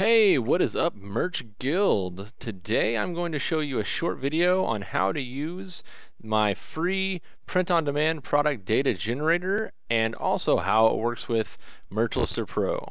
Hey, what is up Merch Guild? Today I'm going to show you a short video on how to use my free print-on-demand product data generator and also how it works with Merchlister Pro.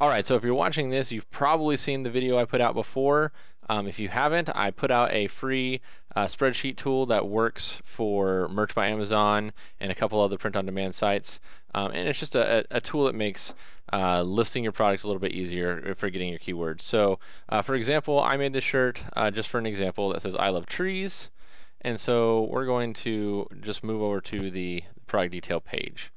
Alright, so if you're watching this, you've probably seen the video I put out before. Um, if you haven't, I put out a free uh, spreadsheet tool that works for Merch by Amazon and a couple other print-on-demand sites. Um, and it's just a, a tool that makes uh, listing your products a little bit easier for getting your keywords. So, uh, for example, I made this shirt uh, just for an example that says I love trees. And so we're going to just move over to the product detail page.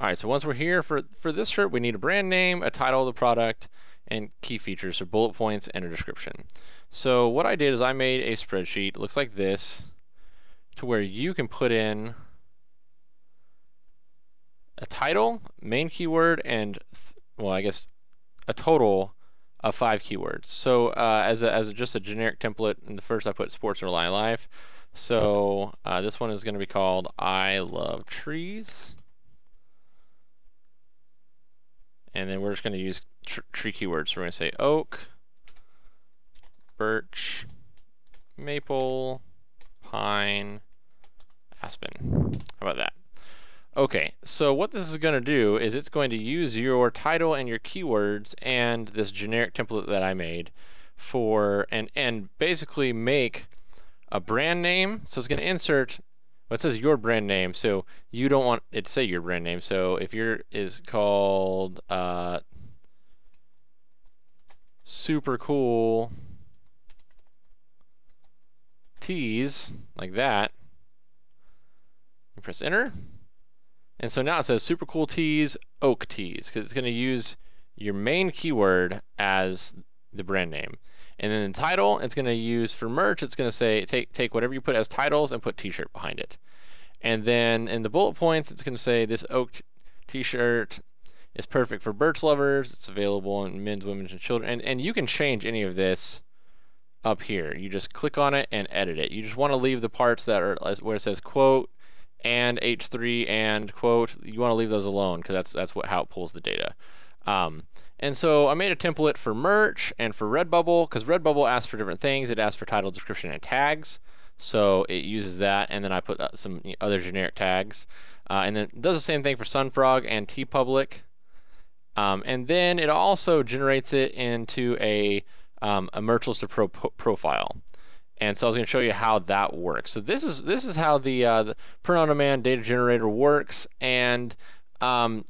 All right, so once we're here for, for this shirt, we need a brand name, a title of the product, and key features, so bullet points and a description. So what I did is I made a spreadsheet, looks like this, to where you can put in a title, main keyword, and, well, I guess a total of five keywords. So uh, as, a, as a, just a generic template, in the first I put sports or life. So uh, this one is going to be called I love trees. And then we're just going to use tr tree keywords. So we're going to say oak, birch, maple, pine, aspen. How about that? Okay, so what this is going to do is it's going to use your title and your keywords and this generic template that I made for and and basically make a brand name. So it's going to insert well, it says your brand name, so you don't want it to say your brand name. So if your is called uh, super cool tees, like that, press enter. And so now it says super cool tees, oak tees, because it's going to use your main keyword as the brand name. And then the title, it's going to use for merch, it's going to say take take whatever you put as titles and put t-shirt behind it. And then in the bullet points, it's going to say this oak t-shirt is perfect for birch lovers. It's available in men's, women's, and children. And, and you can change any of this up here. You just click on it and edit it. You just want to leave the parts that are where it says quote and H3 and quote. You want to leave those alone because that's that's what how it pulls the data. Um, and so I made a template for merch and for Redbubble because Redbubble asks for different things. It asks for title, description, and tags. So it uses that, and then I put uh, some other generic tags. Uh, and then it does the same thing for Sunfrog and TeePublic. Um, and then it also generates it into a, um, a Merchlister Pro profile. And so I was going to show you how that works. So this is this is how the, uh, the print-on-demand data generator works, and um,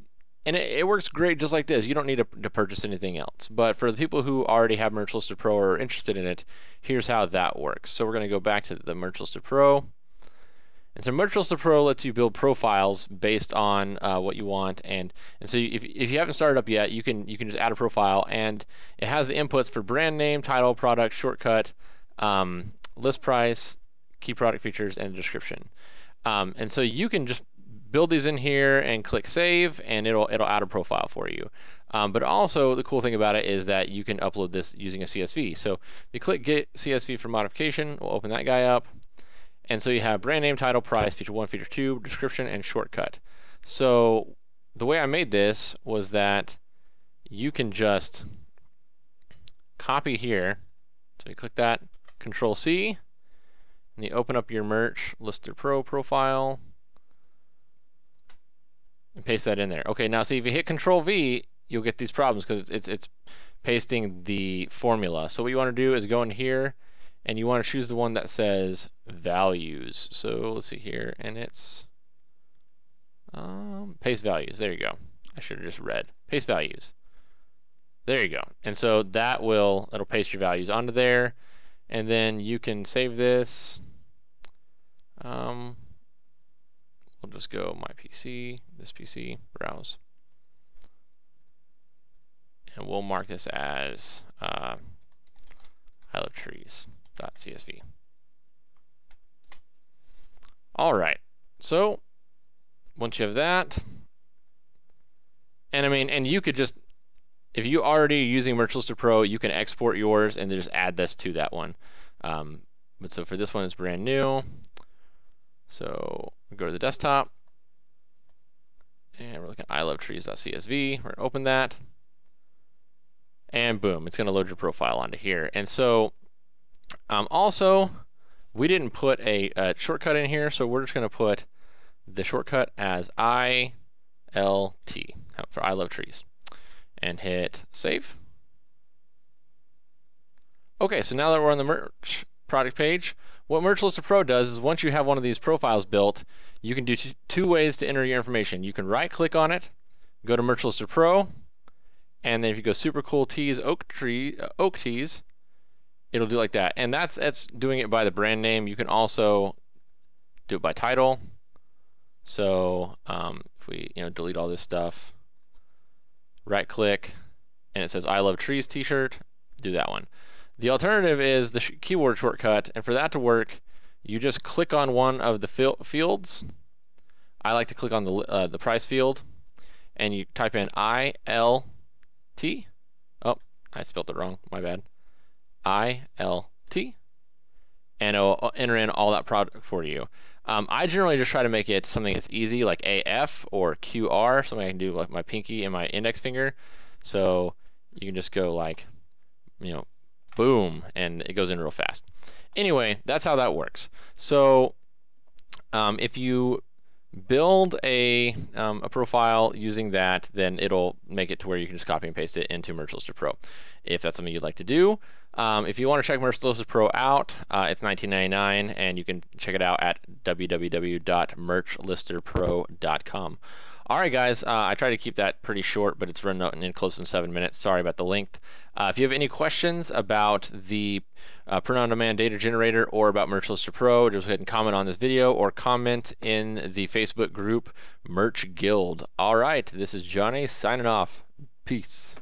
and it, it, works great just like this. You don't need to, to, purchase anything else. But for the people who already have Merchlister Pro or are interested in it, here's how that works. So we're going to go back to the Merchlister Pro. And so Merchlister Pro lets you build profiles based on uh, what you want, and and so if, if you haven't started up yet, you can you can just add a profile, and it has the inputs for brand name, title, product, shortcut, um, list price, key product features, and description. Um, and so you can just build these in here and click save and it'll it'll add a profile for you. Um, but also the cool thing about it is that you can upload this using a CSV. So you click get CSV for modification, we'll open that guy up. And so you have brand name, title, price, feature one, feature two, description, and shortcut. So the way I made this was that you can just copy here. So you click that, Control C, and you open up your Merch Lister Pro profile and paste that in there. Okay, now see if you hit Control V, you'll get these problems because it's, it's, it's pasting the formula. So what you want to do is go in here and you want to choose the one that says values. So let's see here, and it's um, paste values. There you go. I should have just read paste values. There you go. And so that will it'll paste your values onto there, and then you can save this. Um, We'll just go my PC, this PC, browse. And we'll mark this as uh, I love trees.csv. All right, so once you have that, and I mean, and you could just if you already are using Merch Lister Pro, you can export yours and then just add this to that one. Um, but so for this one, it's brand new. So go to the desktop, and we're looking at ilovetrees.csv. We're gonna open that, and boom, it's gonna load your profile onto here. And so um, also, we didn't put a, a, shortcut in here, so we're just gonna put the shortcut as ILT for I love trees, and hit save. Okay, so now that we're on the merch product page, what Merch Pro does is once you have one of these profiles built, you can do two ways to enter your information. You can right click on it, go to Merch Pro, and then if you go super cool tees oak tree uh, oak tees, it'll do like that. And that's that's doing it by the brand name. You can also do it by title. So um, if we you know delete all this stuff, right click, and it says I love trees T-shirt, do that one. The alternative is the sh keyword shortcut, and for that to work, you just click on one of the fields. I like to click on the uh, the price field, and you type in I L T. Oh, I spelled it wrong. My bad. I L T, and it'll uh, enter in all that product for you. Um, I generally just try to make it something that's easy, like AF or QR, something I can do like my pinky and my index finger. So you can just go like, you know, boom, and it goes in real fast. Anyway, that's how that works. So um, if you build a, um, a profile using that, then it'll make it to where you can just copy and paste it into Merch Lister Pro. If that's something you'd like to do. Um, if you want to check Merch Lister Pro out, uh, it's $19.99 and you can check it out at www.merchlisterpro.com. All right, guys, uh, I try to keep that pretty short, but it's running in close to seven minutes. Sorry about the length. Uh, if you have any questions about the uh, print on demand data generator or about Merch Lister Pro, just go ahead and comment on this video or comment in the Facebook group Merch Guild. All right, this is Johnny signing off. Peace.